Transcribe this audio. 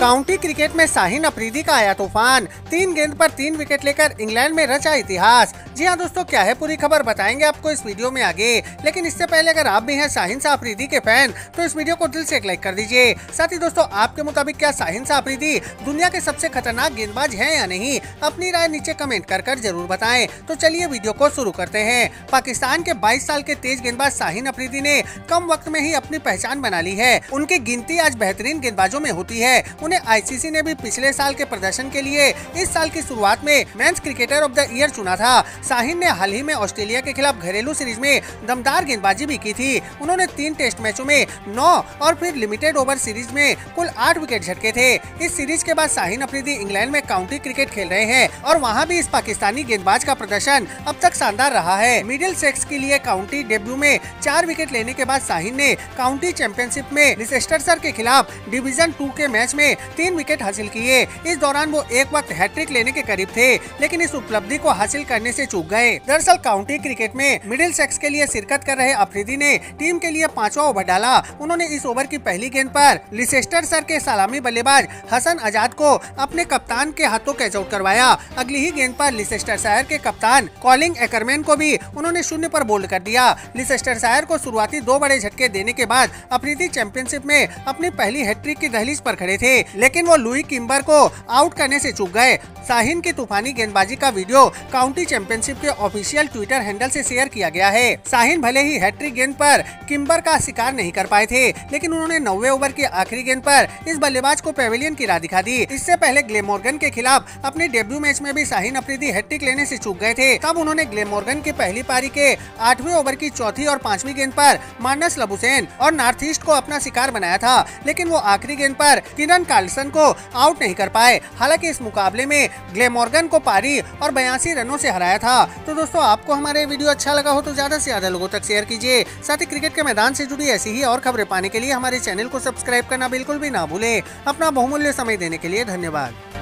County cricket में शाहीन अफरीदी का आया तूफ़ान। तीन गेंद पर तीन विकेट लेकर इंग्लैंड में रचा इतिहास। जी हाँ दोस्तों, क्या है पूरी खबर बताएँगे आपको इस वीडियो में आगे। लेकिन इससे पहले अगर आप भी हैं शाहीन शाह अफरीदी के फ़ैन तो इस वीडियो को दिल से एक लाइक कर दीजिए। साथ ही दोस्तों, आपके मुताबिक क्या शाहीन शाह अफरीदी दुनिया के सबसे खतरनाक गेंदबाज है या नहीं, अपनी राय नीचे कमेंट कर कर ज़रूर बताए। तो चलिए वीडियो को शुरू करते हैं। पाकिस्तान के 22 साल के तेज गेंदबाज शाहीन अफरीदी ने कम वक्त में ही अपनी पहचान बना ली है। उनकी गिनती आज बेहतरीन गेंदबाजों में होती है। उन्हें आईसीसी ने भी पिछले साल के प्रदर्शन के लिए इस साल की शुरुआत में men's cricketer of the year चुना था। शाहीन ने हाल ही में ऑस्ट्रेलिया के खिलाफ घरेलू सीरीज़ में दमदार गेंदबाजी भी की थी। उन्होंने तीन टेस्ट मैचों में नौ और फिर लिमिटेड ओवर सीरीज़ में कुल आठ विकेट झटके थे। इस सीरीज़ के बाद शाहीन अफरीदी इंग्लैंड में काउंटी क्रिकेट खेल रहे हैं और वहाँ भी इस पाकिस्तानी गेंदबाज का प्रदर्शन अब तक शानदार रहा है। मिडिल सेक्स के लिए काउंटी डेब्यू में चार विकेट लेने के बाद शाहीन ने काउंटी चैंपियनशिप में के खिलाफ डिवीज़न टू के मैच में तीन विकेट हासिल किए। इस दौरान वो एक वक्त हैट्रिक लेने के करीब थे, लेकिन इस उपलब्धि को हासिल करने से चूक गए। दरअसल काउंटी क्रिकेट में मिडिल सेक्स के लिए शिरकत कर रहे अफरीदी ने टीम के लिए पांचवा ओवर डाला। उन्होंने इस ओवर की पहली गेंद पर लिसेस्टर सर के सलामी बल्लेबाज हसन आज़ाद को अपने कप्तान के हाथों कैच आउट करवाया। अगली ही गेंद पर लिसेस्टर शहर के कप्तान कॉलिंग एकरमैन को भी उन्होंने शून्य पर बोल्ड कर दिया। लिसेस्टर शहर को शुरुआती दो बड़े झटके देने के बाद अफरीदी चैंपियनशिप में अपनी पहली हैट्रिक की दहलीज पर खड़े थे। लेकिन वो लुई किम्बर को आउट करने से चूक गए। शाहीन की तूफानी गेंदबाजी का वीडियो काउंटी चैंपियनशिप के ऑफिशियल ट्विटर हैंडल से शेयर किया गया है। शाहीन भले ही हैट्रिक गेंद पर किम्बर का शिकार नहीं कर पाए थे, लेकिन उन्होंने नब्बे ओवर की आखिरी गेंद पर इस बल्लेबाज को पेविलियन की राह दिखा दी। इससे पहले ग्लेमोर्गन के खिलाफ अपने डेब्यू मैच में भी शाहीन अफरीदी हैट्रिक लेने ऐसी चूक गए थे। तब उन्होंने ग्लेमोर्गन की पहली पारी के आठवें ओवर की चौथी और पांचवी गेंद पर मानस लबुसैन और नॉर्थ ईस्ट को अपना शिकार बनाया था, लेकिन वो आखिरी गेंद पर किरण कार्लसन को आउट नहीं कर पाए। हालाँकि इस मुकाबले में ग्लेमोर्गन को पारी और बयासी रनों से हराया था। तो दोस्तों, आपको हमारे वीडियो अच्छा लगा हो तो ज़्यादा से ज़्यादा लोगों तक शेयर कीजिए। साथ ही क्रिकेट के मैदान से जुड़ी ऐसी ही और खबरें पाने के लिए हमारे चैनल को सब्सक्राइब करना बिल्कुल भी ना भूले। अपना बहुमूल्य समय देने के लिए धन्यवाद।